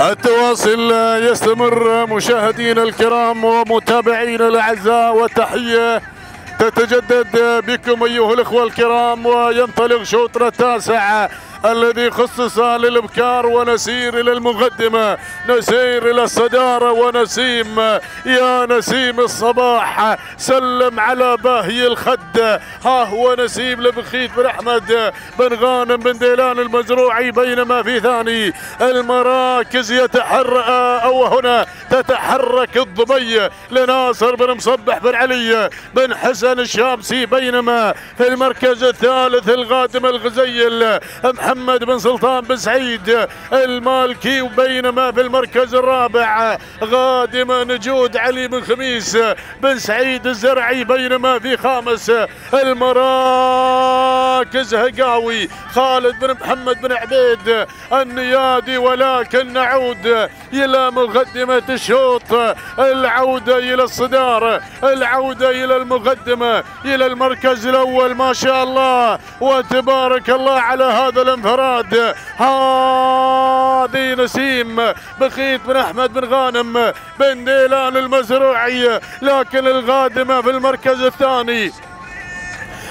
التواصل يستمر مشاهدينا الكرام ومتابعينا الأعزاء والتحية تتجدد بكم أيها الإخوة الكرام وينطلق شوط التاسع. الذي خصص للإبكار ونسير إلى المقدمه نسير إلى الصدارة ونسيم. يا نسيم الصباح سلم على باهي الخد. ها هو نسيم لبخيت بن أحمد بن غانم بن ديلان المزروعي بينما في ثاني. المراكز يتحرك أو هنا تتحرك الضبي. لناصر بن مصبح بن علي بن حسن الشامسي بينما. في المركز الثالث الغادم الغزيل محمد بن سلطان بن سعيد المالكي وبينما في المركز الرابع غادم نجود علي بن خميس بن سعيد الزرعي بينما في خامس المراكز هقاوي خالد بن محمد بن عبيد النيادي. ولكن نعود إلى مقدمة الشوط العودة إلى الصداره العودة إلى المقدمة إلى المركز الأول. ما شاء الله وتبارك الله على هذا الانفراد هذه نسيم بخيت بن أحمد بن غانم بن ديلان المزروعي لكن القادمه في المركز الثاني.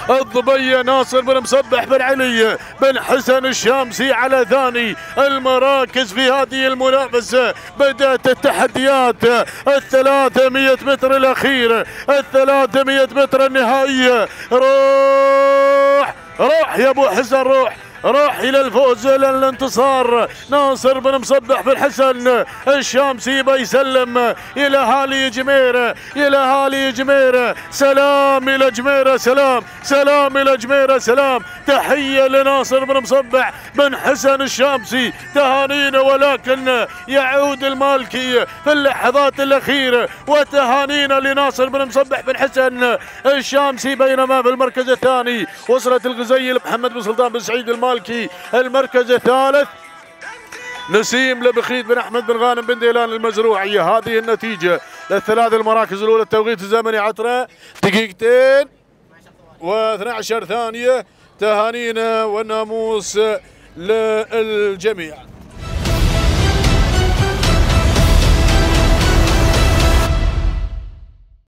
الضبية ناصر بن مصبح بن علي بن حسن الشامسي على ثاني. المراكز في هذه المنافسة بدأت التحديات. الثلاثمية متر الأخير الثلاثمية متر النهائية روح روح يا أبو حسن روح. راح إلى الفوز إلى الانتصار ناصر بن مصبح بن حسن. الشامسي بيسلم. إلى هالي جميره إلى هالي جميره سلام إلى جميره سلام. سلام إلى جميره سلام. تحية لناصر بن مصبح بن حسن الشامسي تهانينا ولكن يعود المالكي في اللحظات الاخيره وتهانينا لناصر بن مصبح بن حسن. الشامسي بينما في المركز الثاني. وصلت الغزيل محمد بن سلطان بن سعيد المالكي المالكي المركز الثالث. نسيم لبخيت بن أحمد بن غانم بن ديلان المزروعية. هذه النتيجة للثلاث المراكز الأولى التوقيت الزمني عطرة. دقيقتين و12 ثانية تهانينا والناموس للجميع.